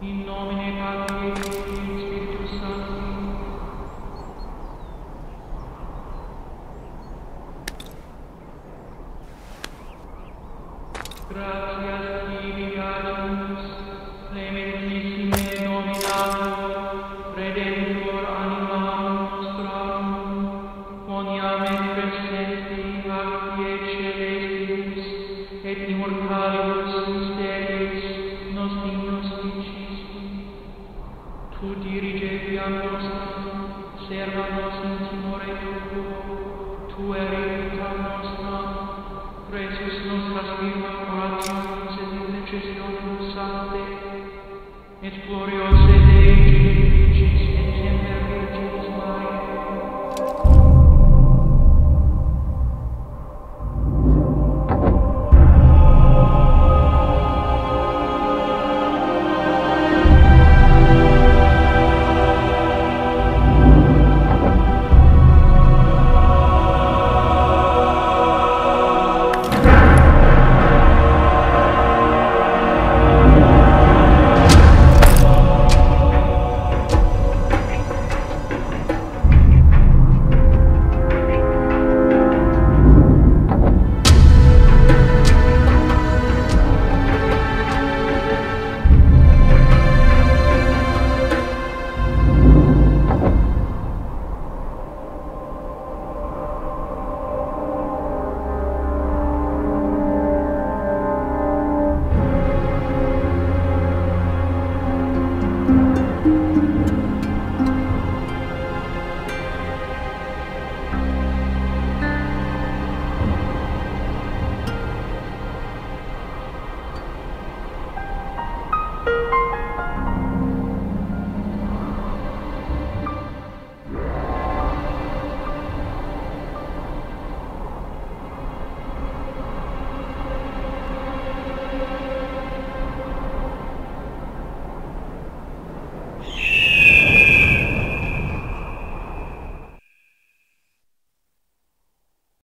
In nomine Patri et Filii Spiritus Sancti. Gratias Divi Gaudius, clementissime nominatum, Redentor animam nostram, poniamet presenti acti et celestis, et immortalibus tu dirigevi a nostra, serva nos in timore tuo, tu eri vita nostra, presus nostra firma coratio, sed in necessione sante, et gloriose Dei,